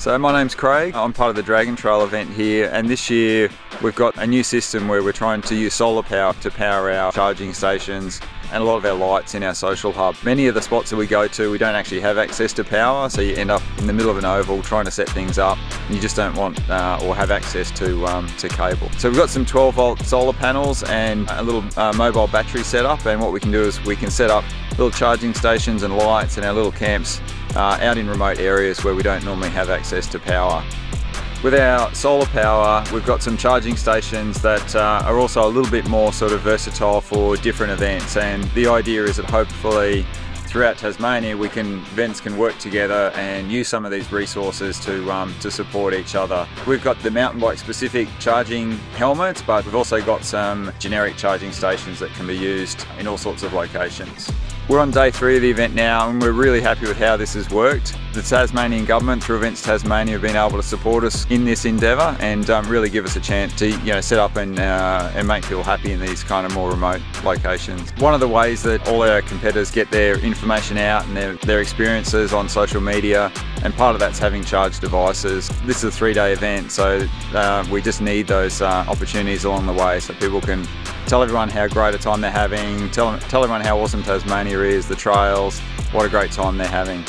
So my name's Craig. I'm part of the Dragon Trail event here and this year we've got a new system where we're trying to use solar power to power our charging stations and a lot of our lights in our social hub. Many of the spots that we go to we don't actually have access to power so you end up in the middle of an oval trying to set things up and you just don't want uh, or have access to, um, to cable. So we've got some 12 volt solar panels and a little uh, mobile battery setup and what we can do is we can set up little charging stations and lights in our little camps uh, out in remote areas where we don't normally have access to power. With our solar power, we've got some charging stations that uh, are also a little bit more sort of versatile for different events and the idea is that hopefully throughout Tasmania we can events can work together and use some of these resources to um, to support each other. We've got the mountain bike specific charging helmets but we've also got some generic charging stations that can be used in all sorts of locations. We're on day three of the event now and we're really happy with how this has worked. The Tasmanian Government through Events Tasmania have been able to support us in this endeavour and um, really give us a chance to you know, set up and, uh, and make people happy in these kind of more remote locations. One of the ways that all our competitors get their information out and their, their experiences on social media and part of that's having charged devices. This is a three day event so uh, we just need those uh, opportunities along the way so people can tell everyone how great a time they're having, tell, tell everyone how awesome Tasmania is, the trails, what a great time they're having.